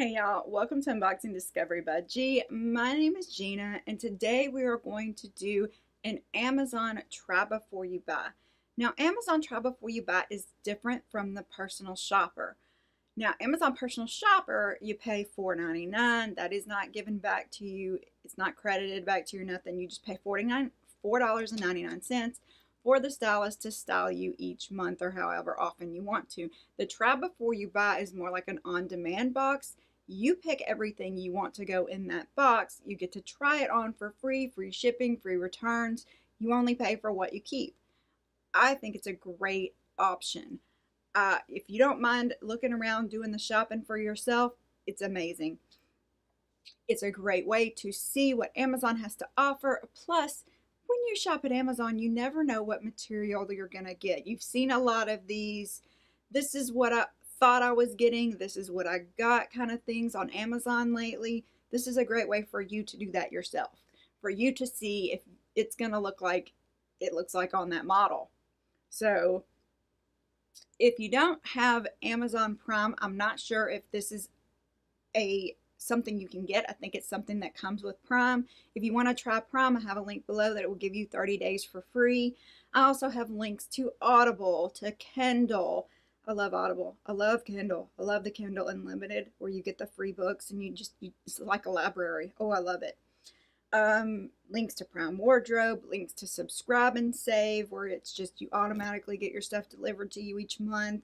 Hey y'all, welcome to Unboxing Discovery by G. My name is Gina and today we are going to do an Amazon try before you buy. Now Amazon try before you buy is different from the personal shopper. Now Amazon personal shopper you pay $4.99 that is not given back to you it's not credited back to you nothing you just pay 49 $4.99 for the stylist to style you each month or however often you want to. The try before you buy is more like an on-demand box you pick everything you want to go in that box. You get to try it on for free, free shipping, free returns. You only pay for what you keep. I think it's a great option. Uh, if you don't mind looking around doing the shopping for yourself, it's amazing. It's a great way to see what Amazon has to offer. Plus, when you shop at Amazon, you never know what material you're going to get. You've seen a lot of these. This is what I, thought I was getting, this is what I got kind of things on Amazon lately. This is a great way for you to do that yourself, for you to see if it's going to look like it looks like on that model. So if you don't have Amazon Prime, I'm not sure if this is a something you can get. I think it's something that comes with Prime. If you want to try Prime, I have a link below that will give you 30 days for free. I also have links to Audible, to Kindle, I love Audible. I love Kindle. I love the Kindle Unlimited where you get the free books and you just, you, it's like a library. Oh, I love it. Um, links to Prime Wardrobe, links to subscribe and save where it's just you automatically get your stuff delivered to you each month.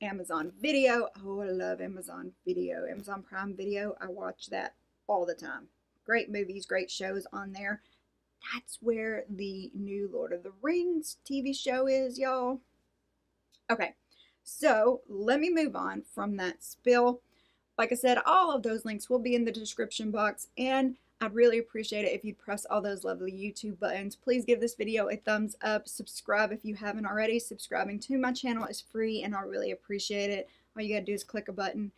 Amazon Video. Oh, I love Amazon Video. Amazon Prime Video. I watch that all the time. Great movies, great shows on there. That's where the new Lord of the Rings TV show is, y'all. Okay, so let me move on from that spill. Like I said, all of those links will be in the description box and I'd really appreciate it if you'd press all those lovely YouTube buttons. Please give this video a thumbs up. Subscribe if you haven't already. Subscribing to my channel is free and I really appreciate it. All you gotta do is click a button.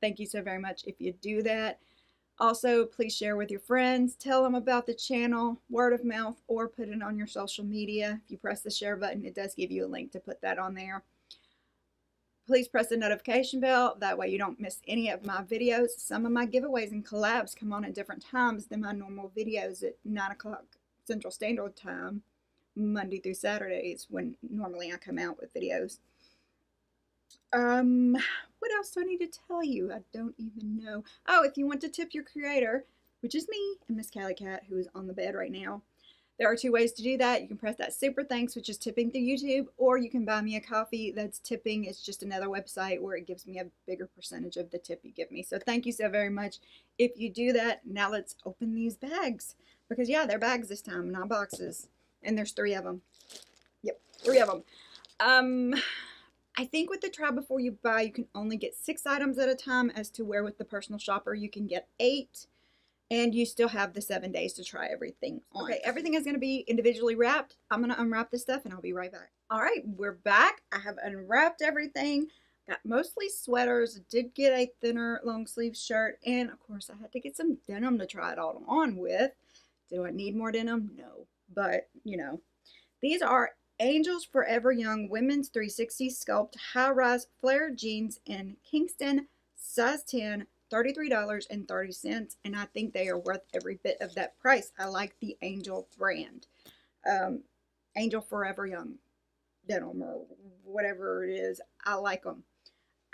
Thank you so very much if you do that. Also, please share with your friends. Tell them about the channel, word of mouth, or put it on your social media. If you press the share button, it does give you a link to put that on there. Please press the notification bell. That way you don't miss any of my videos. Some of my giveaways and collabs come on at different times than my normal videos at 9 o'clock Central Standard Time, Monday through Saturdays when normally I come out with videos. Um, what else do I need to tell you? I don't even know. Oh, if you want to tip your creator, which is me and Miss Callie Cat, who is on the bed right now, there are two ways to do that. You can press that super thanks, which is tipping through YouTube, or you can buy me a coffee. That's tipping. It's just another website where it gives me a bigger percentage of the tip you give me. So thank you so very much. If you do that, now let's open these bags. Because yeah, they're bags this time, not boxes. And there's three of them. Yep, three of them. Um, I think with the try before you buy, you can only get six items at a time as to where with the personal shopper you can get eight and you still have the seven days to try everything on. Okay, everything is going to be individually wrapped. I'm going to unwrap this stuff and I'll be right back. All right, we're back. I have unwrapped everything. Got mostly sweaters. Did get a thinner long sleeve shirt. And of course, I had to get some denim to try it all on with. Do I need more denim? No. But, you know, these are Angels Forever Young Women's 360 Sculpt High Rise Flare Jeans in Kingston, size 10, $33.30 and I think they are worth every bit of that price. I like the Angel brand. Um, Angel Forever Young denim or whatever it is. I like them.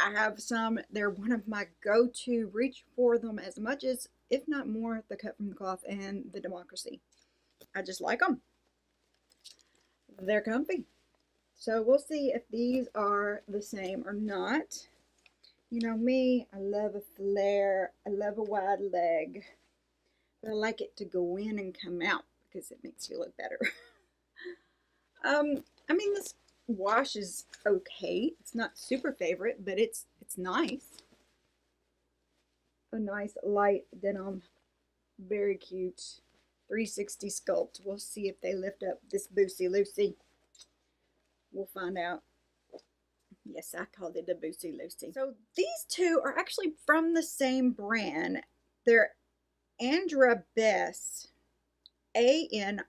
I have some. They're one of my go-to. Reach for them as much as, if not more, the Kut from the Kloth and the Democracy. I just like them. They're comfy. So we'll see if these are the same or not. You know me, I love a flare. I love a wide leg. But I like it to go in and come out because it makes you look better. um, I mean, this wash is okay. It's not super favorite, but it's it's nice. A nice light denim. Very cute. 360 sculpt. We'll see if they lift up this Boosie Lucy. We'll find out. Yes, I called it a Boosie Lucy. So these two are actually from the same brand. They're Andra Bess, A-N-R-A-B-E-S-S.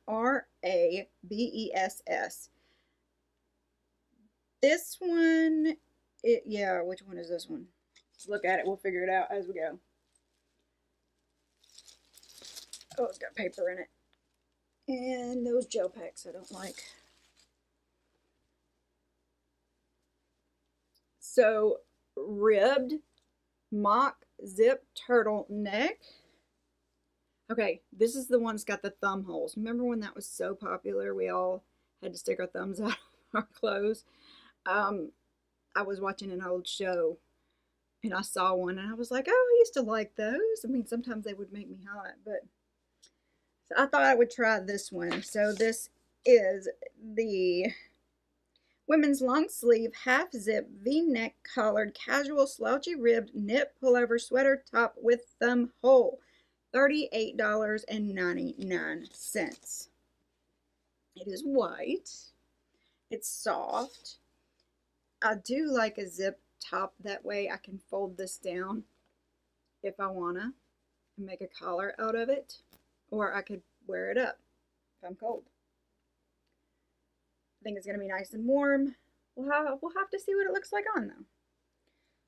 This one, it, yeah, which one is this one? Just look at it. We'll figure it out as we go. Oh, it's got paper in it. And those gel packs I don't like. So, ribbed mock zip turtleneck. Okay, this is the one that's got the thumb holes. Remember when that was so popular? We all had to stick our thumbs out of our clothes. Um, I was watching an old show and I saw one and I was like, oh, I used to like those. I mean, sometimes they would make me hot, but so I thought I would try this one. So this is the women's long sleeve half zip v-neck collared casual slouchy ribbed knit pullover sweater top with thumb hole. $38.99. It is white. It's soft. I do like a zip top. That way I can fold this down if I want to and make a collar out of it. Or I could wear it up if I'm cold. Think it's going to be nice and warm. We'll have, we'll have to see what it looks like on though.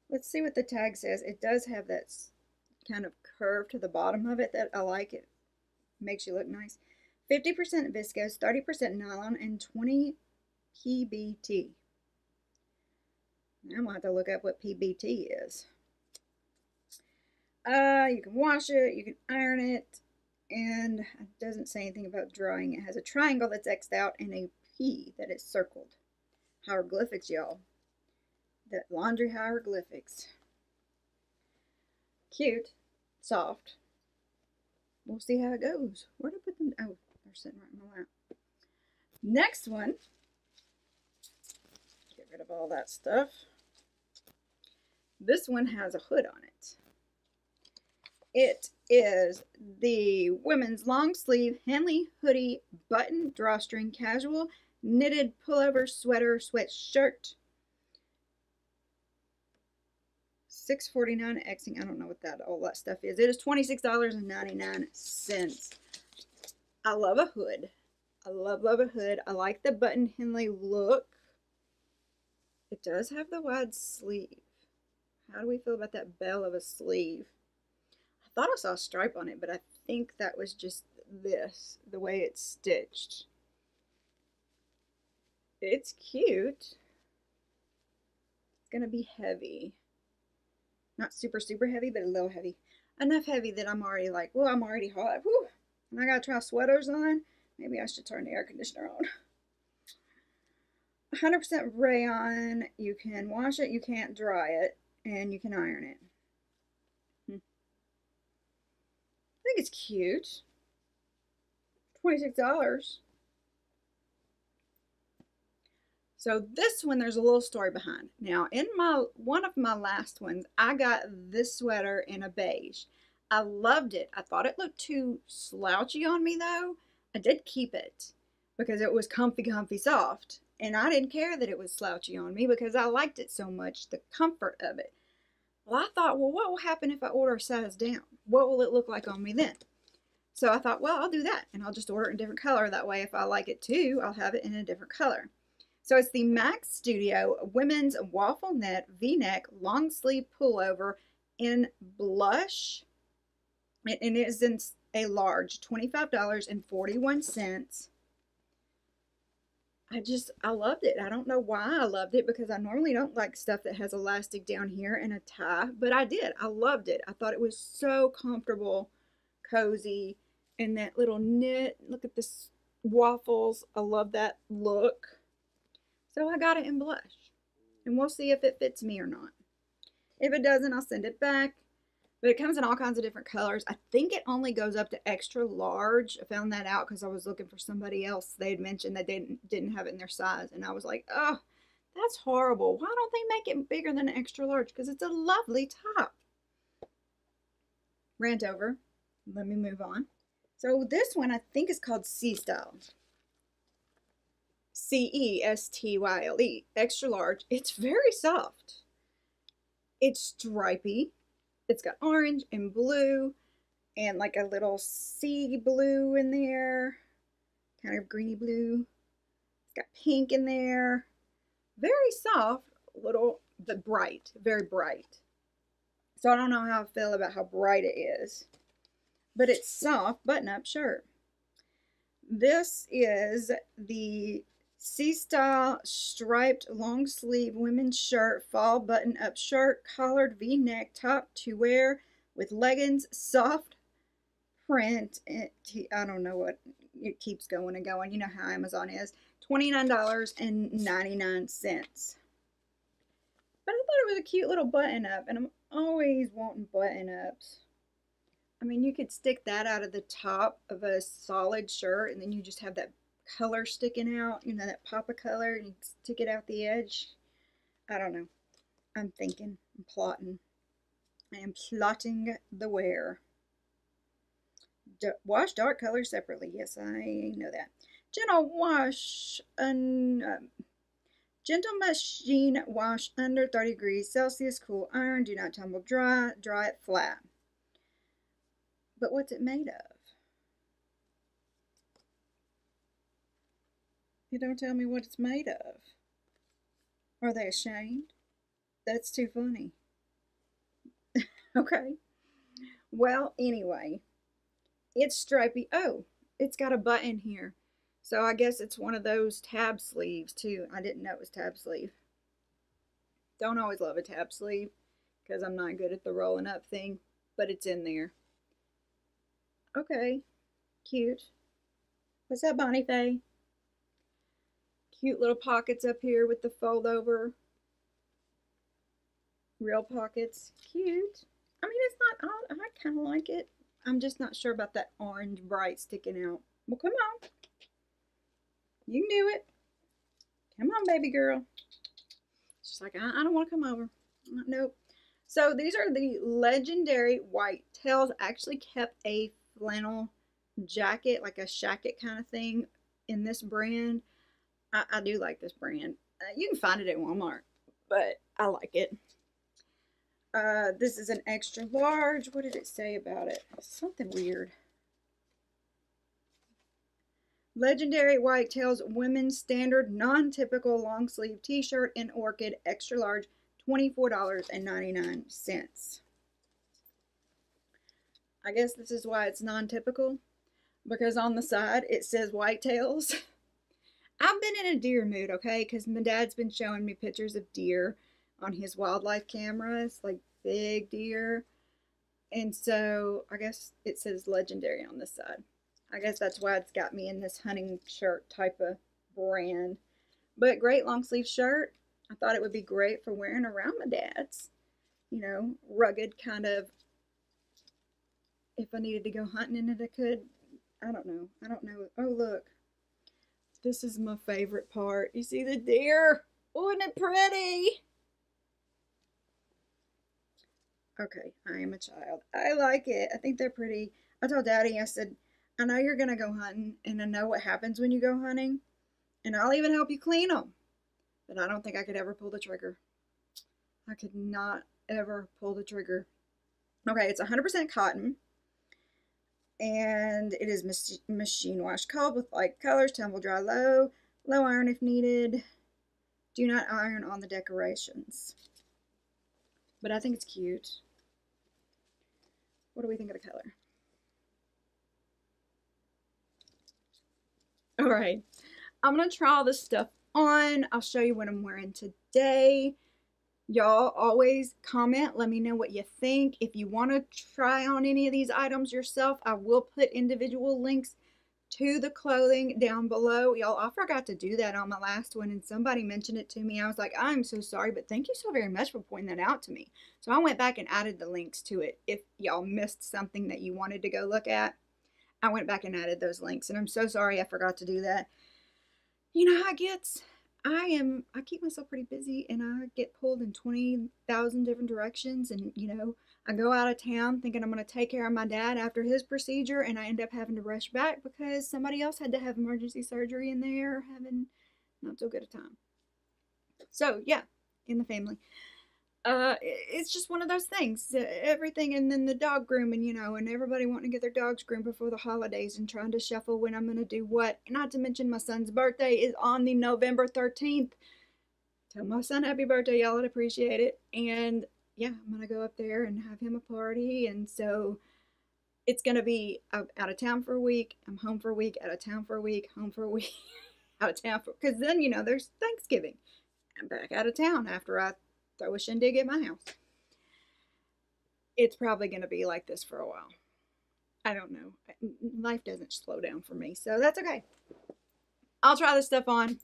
Let's see what the tag says. It does have that kind of curve to the bottom of it that I like. It makes you look nice. 50% viscose, 30% nylon, and 20 PBT. I'm going to have to look up what PBT is. Uh, you can wash it, you can iron it, and it doesn't say anything about drying. It has a triangle that's X'd out and a P that is circled. Hieroglyphics, y'all. The laundry hieroglyphics. Cute, soft. We'll see how it goes. Where did I put them? Oh, they're sitting right in my lap. Next one. Get rid of all that stuff. This one has a hood on it. It is the women's long sleeve Henley hoodie button drawstring casual knitted pullover sweater sweatshirt. 649 Xing. I don't know what that all that stuff is. It is $26.99. I love a hood. I love, love a hood. I like the button Henley look. It does have the wide sleeve. How do we feel about that bell of a sleeve? I thought I saw a stripe on it, but I think that was just this, the way it's stitched. It's cute. It's to be heavy. Not super, super heavy, but a little heavy. Enough heavy that I'm already like, well, I'm already hot. Whew. And I got to try sweaters on. Maybe I should turn the air conditioner on. 100% rayon. You can wash it, you can't dry it and you can iron it. Hmm. I think it's cute. $26. So this one, there's a little story behind. Now, in my one of my last ones, I got this sweater in a beige. I loved it. I thought it looked too slouchy on me, though. I did keep it because it was comfy, comfy, soft. And I didn't care that it was slouchy on me because I liked it so much, the comfort of it. Well, I thought, well, what will happen if I order a size down? What will it look like on me then? So I thought, well, I'll do that and I'll just order it in a different color. That way, if I like it too, I'll have it in a different color. So it's the Max Studio Women's Waffle Knit V-Neck Long Sleeve Pullover in blush. And it is in a large, $25.41. I just, I loved it. I don't know why I loved it because I normally don't like stuff that has elastic down here and a tie, but I did. I loved it. I thought it was so comfortable, cozy, and that little knit. Look at this waffles. I love that look. So I got it in blush, and we'll see if it fits me or not. If it doesn't, I'll send it back. But it comes in all kinds of different colors. I think it only goes up to extra large. I found that out because I was looking for somebody else. They had mentioned that they didn't didn't have it in their size. And I was like, oh, that's horrible. Why don't they make it bigger than extra large? Because it's a lovely top. Rant over. Let me move on. So this one I think is called C Style. C-E-S-T-Y-L-E. Extra large. It's very soft. It's stripy it's got orange and blue and like a little sea blue in there, kind of greeny blue. It's got pink in there. Very soft, little, but bright, very bright. So I don't know how I feel about how bright it is. But it's soft button-up shirt. This is the C-style striped long sleeve women's shirt, fall button-up shirt, collared v-neck top to wear with leggings, soft print. It, I don't know what, it keeps going and going. You know how Amazon is. $29.99. But I thought it was a cute little button up, and I'm always wanting button ups. I mean, you could stick that out of the top of a solid shirt, and then you just have that color sticking out, you know, that pop of color, and stick it out the edge. I don't know. I'm thinking, I'm plotting. I am plotting the wear. D wash dark colors separately. Yes, I know that. Gentle wash and um, gentle machine wash under 30 degrees Celsius. Cool iron. Do not tumble dry. Dry it flat. But what's it made of? You don't tell me what it's made of. Are they ashamed? That's too funny. okay. Well, anyway, it's stripy. Oh, it's got a button here. So I guess it's one of those tab sleeves too. I didn't know it was tab sleeve. Don't always love a tab sleeve because I'm not good at the rolling up thing, but it's in there. Okay, cute. What's that, Bonnie Faye? Cute little pockets up here with the fold over. Real pockets. Cute. I mean, it's not odd. I kind of like it. I'm just not sure about that orange bright sticking out. Well, come on. You can do it. Come on, baby girl. She's like, I, I don't want to come over. Uh, nope. So these are the legendary white tails. Actually kept a flannel jacket, like a shacket kind of thing in this brand. I, I do like this brand. Uh, you can find it at Walmart, but I like it. Uh, this is an extra large. What did it say about it? Something weird. Legendary Whitetails Women's Standard Non-Typical Long Sleeve T-Shirt in Orchid Extra Large, $24.99. I guess this is why it's non-typical. Because on the side it says white tails. I've been in a deer mood, okay? Because my dad's been showing me pictures of deer on his wildlife cameras, like big deer. And so I guess it says legendary on this side. I guess that's why it's got me in this hunting shirt type of brand. But great long sleeve shirt. I thought it would be great for wearing around my dad's. You know, rugged kind of if I needed to go hunting in it, I could. I don't know. I don't know. Oh, look. This is my favorite part. You see the deer? Oh, isn't it pretty? Okay, I am a child. I like it. I think they're pretty. I told Daddy, I said, I know you're going to go hunting, and I know what happens when you go hunting, and I'll even help you clean them. But I don't think I could ever pull the trigger. I could not ever pull the trigger. Okay, it's 100% cotton and it is machine wash cold with light colors, tumble dry low, low iron if needed. Do not iron on the decorations. But I think it's cute. What do we think of the color? Alright, I'm going to try all this stuff on. I'll show you what I'm wearing today. Y'all always comment. Let me know what you think. If you want to try on any of these items yourself, I will put individual links to the clothing down below. Y'all, I forgot to do that on my last one and somebody mentioned it to me. I was like, I'm so sorry, but thank you so very much for pointing that out to me. So I went back and added the links to it. If y'all missed something that you wanted to go look at, I went back and added those links. And I'm so sorry I forgot to do that. You know how it gets. I am I keep myself pretty busy and I get pulled in 20,000 different directions and you know I go out of town thinking I'm going to take care of my dad after his procedure and I end up having to rush back because somebody else had to have emergency surgery and they're having not so good a time. So, yeah, in the family uh, it's just one of those things. Everything, and then the dog grooming, you know, and everybody wanting to get their dogs groomed before the holidays and trying to shuffle when I'm going to do what. Not to mention my son's birthday is on the November 13th. Tell my son happy birthday, y'all. I'd appreciate it. And yeah, I'm gonna go up there and have him a party, and so it's gonna be out of town for a week. I'm home for a week, out of town for a week, home for a week, out of town for because then you know there's Thanksgiving. I'm back out of town after I throw a shindig at my house. It's probably gonna be like this for a while. I don't know. Life doesn't slow down for me, so that's okay. I'll try this stuff on.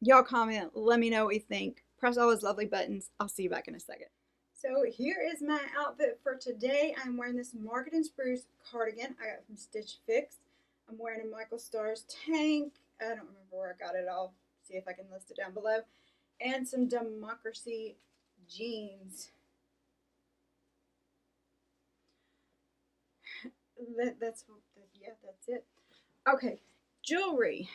Y'all comment. Let me know what you think. Press all those lovely buttons. I'll see you back in a second. So here is my outfit for today. I'm wearing this Market and Spruce cardigan I got from Stitch Fix. I'm wearing a Michael Stars tank. I don't remember where I got it. I'll see if I can list it down below. And some Democracy jeans. That, that's, yeah, that's it. Okay, jewelry.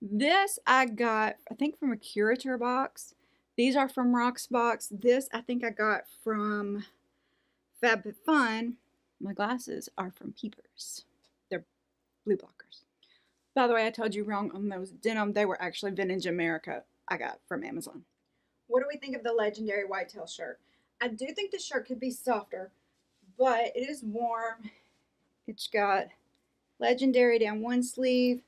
This I got, I think from a Curator box. These are from Rocksbox. This I think I got from FabFitFun. My glasses are from Peepers. They're blue blockers. By the way, I told you wrong on those denim. They were actually Vintage America I got from Amazon. What do we think of the Legendary Whitetail shirt? I do think the shirt could be softer, but it is warm. It's got Legendary down one sleeve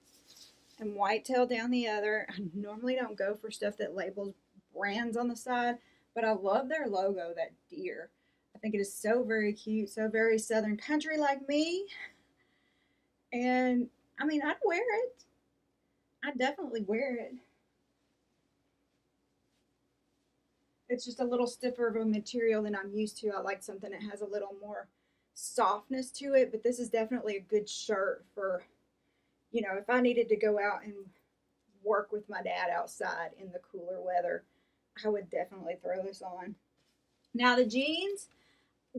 and Whitetail down the other. I normally don't go for stuff that labels brands on the side, but I love their logo, that deer. I think it is so very cute, so very Southern country like me. And I mean, I'd wear it. I'd definitely wear it. It's just a little stiffer of a material than I'm used to. I like something that has a little more softness to it, but this is definitely a good shirt for, you know, if I needed to go out and work with my dad outside in the cooler weather. I would definitely throw this on. Now the jeans,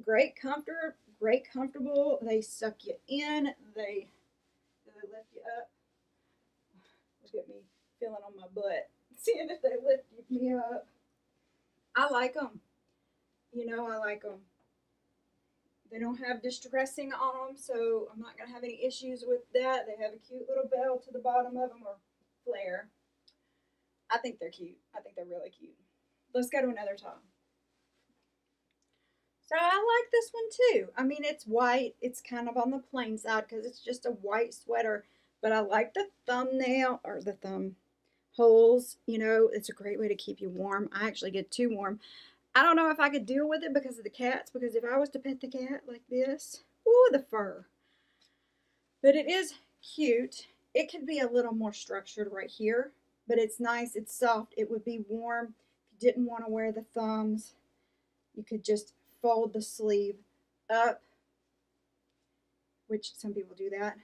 great comfort, great comfortable. They suck you in. They, they lift you up. Look at me feeling on my butt, seeing if they lift me up. I like them. You know, I like them. They don't have distressing on them, so I'm not going to have any issues with that. They have a cute little bell to the bottom of them or flare. I think they're cute. I think they're really cute. Let's go to another top. So I like this one too. I mean, it's white. It's kind of on the plain side because it's just a white sweater. But I like the thumbnail or the thumb holes. You know, it's a great way to keep you warm. I actually get too warm. I don't know if I could deal with it because of the cats. Because if I was to pet the cat like this, ooh, the fur. But it is cute. It could be a little more structured right here. But it's nice. It's soft. It would be warm If you didn't want to wear the thumbs, you could just fold the sleeve up, which some people do that.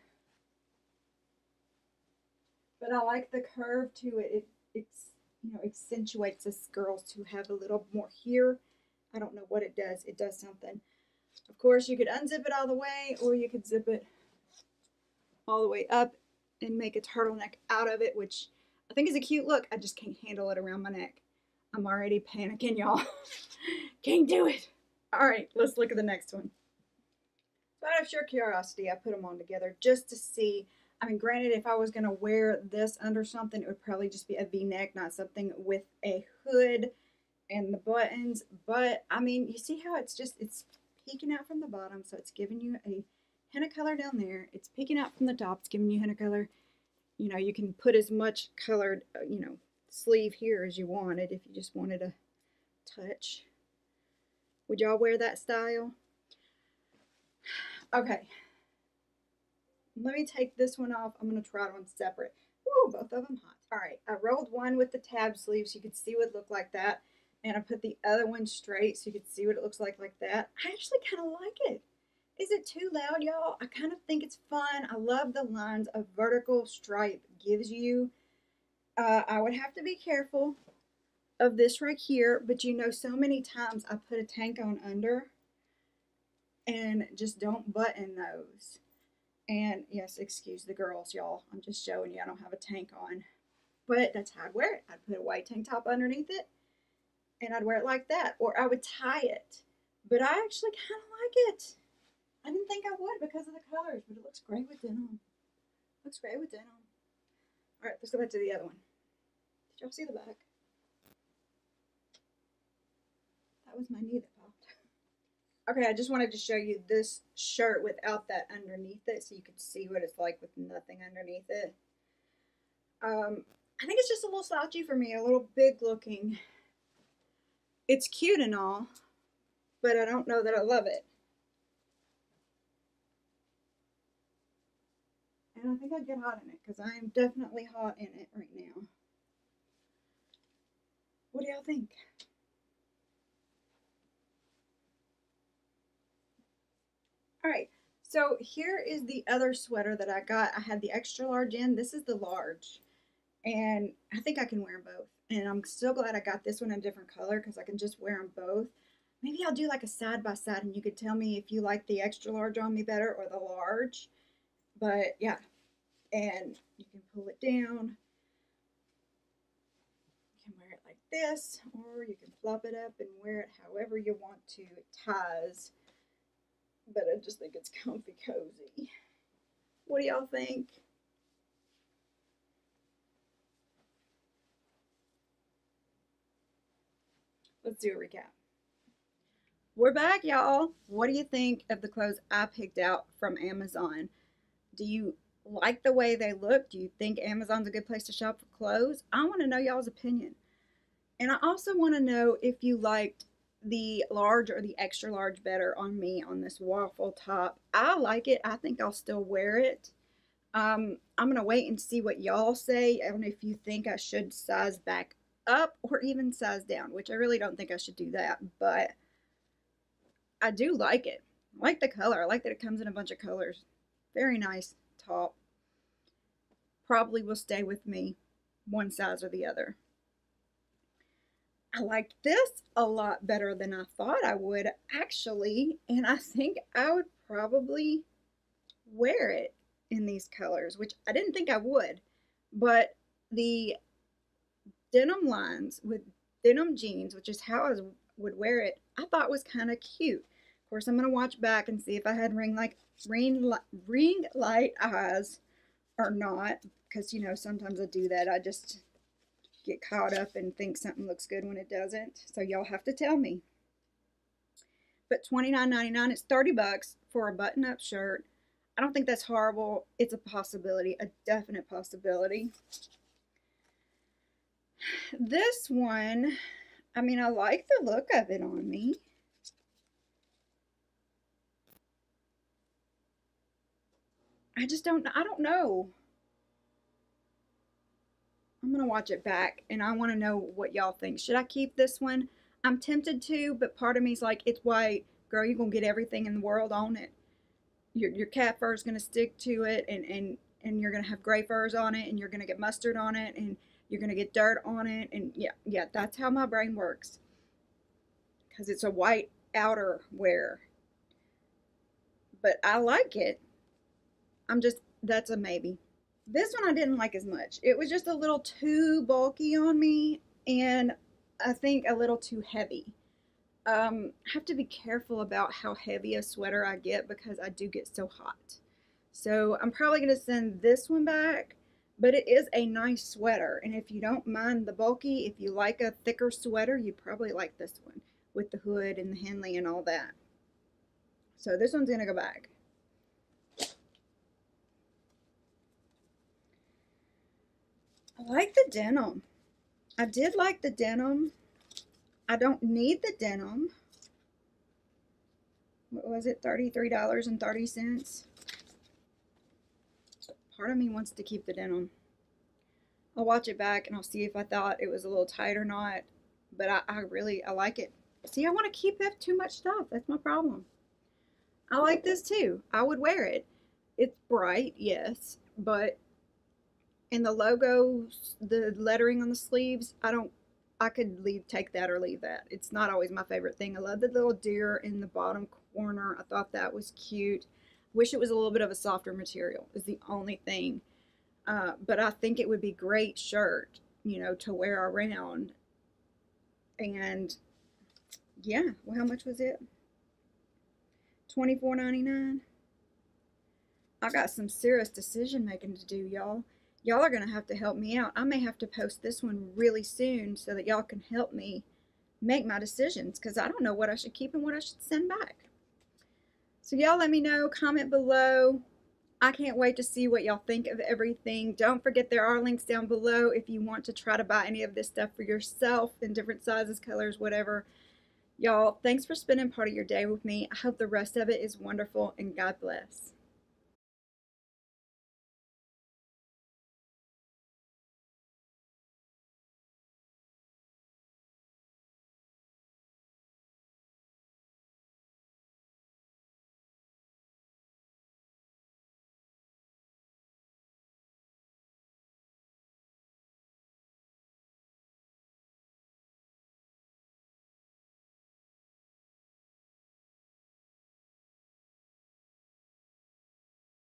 But I like the curve to it. It it's you know accentuates us girls to have a little more here. I don't know what it does. It does something. Of course, you could unzip it all the way, or you could zip it all the way up and make a turtleneck out of it, which I think is a cute look. I just can't handle it around my neck. I'm already panicking, y'all. Can't do it. All right, let's look at the next one. Out of sheer curiosity, I put them on together just to see. I mean, granted, if I was going to wear this under something, it would probably just be a v-neck, not something with a hood and the buttons. But, I mean, you see how it's just, it's peeking out from the bottom, so it's giving you a henna color down there. It's peeking out from the top, it's giving you henna color. You know, you can put as much colored, uh, you know, sleeve here as you wanted if you just wanted a touch. Would y'all wear that style? Okay. Let me take this one off. I'm going to try it on separate. Ooh, both of them hot. All right, I rolled one with the tab sleeves. you could see what it looked like that. And I put the other one straight so you could see what it looks like like that. I actually kind of like it. Is it too loud, y'all? I kind of think it's fun. I love the lines a vertical stripe gives you uh, I would have to be careful of this right here, but you know, so many times I put a tank on under and just don't button those. And yes, excuse the girls, y'all. I'm just showing you I don't have a tank on. But that's how I'd wear it. I'd put a white tank top underneath it and I'd wear it like that. Or I would tie it. But I actually kind of like it. I didn't think I would because of the colors, but it looks great with denim. Looks great with denim. All right, let's go back to the other one. Did y'all see the back? that was my knee that. Okay, I just wanted to show you this shirt without that underneath it so you could see what it's like with nothing underneath it. Um, I think it's just a little slouchy for me, a little big looking. It's cute and all, but I don't know that I love it. And I think I'd get hot in it because I am definitely hot in it right now. What do y'all think? All right, so here is the other sweater that I got. I had the extra large in. This is the large. And I think I can wear them both. And I'm so glad I got this one in a different color because I can just wear them both. Maybe I'll do like a side by side and you could tell me if you like the extra large on me better or the large. But yeah, and you can pull it down. You can wear it like this or you can flop it up and wear it however you want to. It ties but I just think it's comfy cozy. What do y'all think? Let's do a recap. We're back, y'all. What do you think of the clothes I picked out from Amazon? Do you like the way they look? Do you think Amazon's a good place to shop for clothes? I want to know y'all's opinion. And I also want to know if you liked the large or the extra large better on me on this waffle top. I like it. I think I'll still wear it. Um, I'm going to wait and see what y'all say I don't know if you think I should size back up or even size down, which I really don't think I should do that, but I do like it. I like the color. I like that it comes in a bunch of colors. Very nice top. Probably will stay with me one size or the other. I like this a lot better than I thought I would actually, and I think I would probably wear it in these colors, which I didn't think I would. But the denim lines with denim jeans, which is how I would wear it, I thought was kind of cute. Of course, I'm going to watch back and see if I had ring like ring, ring light eyes or not, because, you know, sometimes I do that. I just get caught up and think something looks good when it doesn't. So y'all have to tell me. But $29.99, it's 30 bucks for a button-up shirt. I don't think that's horrible. It's a possibility, a definite possibility. This one, I mean, I like the look of it on me. I just don't, I don't know. I'm going to watch it back and I want to know what y'all think. Should I keep this one? I'm tempted to, but part of me is like, it's white. Girl, you're going to get everything in the world on it. Your, your cat fur is going to stick to it and, and, and you're going to have gray furs on it and you're going to get mustard on it and you're going to get dirt on it. And yeah, yeah, that's how my brain works. Because it's a white outer wear. But I like it. I'm just, that's a maybe. This one I didn't like as much. It was just a little too bulky on me and I think a little too heavy. Um, I have to be careful about how heavy a sweater I get because I do get so hot. So I'm probably going to send this one back, but it is a nice sweater. And if you don't mind the bulky, if you like a thicker sweater, you probably like this one with the hood and the Henley and all that. So this one's going to go back. I like the denim. I did like the denim. I don't need the denim. What was it? $33.30. Part of me wants to keep the denim. I'll watch it back and I'll see if I thought it was a little tight or not. But I, I really, I like it. See, I want to keep it too much stuff. That's my problem. I like this too. I would wear it. It's bright, yes, but and the logo, the lettering on the sleeves, I don't, I could leave, take that or leave that. It's not always my favorite thing. I love the little deer in the bottom corner. I thought that was cute. Wish it was a little bit of a softer material is the only thing. Uh, but I think it would be great shirt, you know, to wear around. And yeah, well, how much was it? Twenty four ninety nine. I got some serious decision making to do, y'all y'all are going to have to help me out. I may have to post this one really soon so that y'all can help me make my decisions because I don't know what I should keep and what I should send back. So y'all let me know, comment below. I can't wait to see what y'all think of everything. Don't forget there are links down below if you want to try to buy any of this stuff for yourself in different sizes, colors, whatever. Y'all, thanks for spending part of your day with me. I hope the rest of it is wonderful and God bless.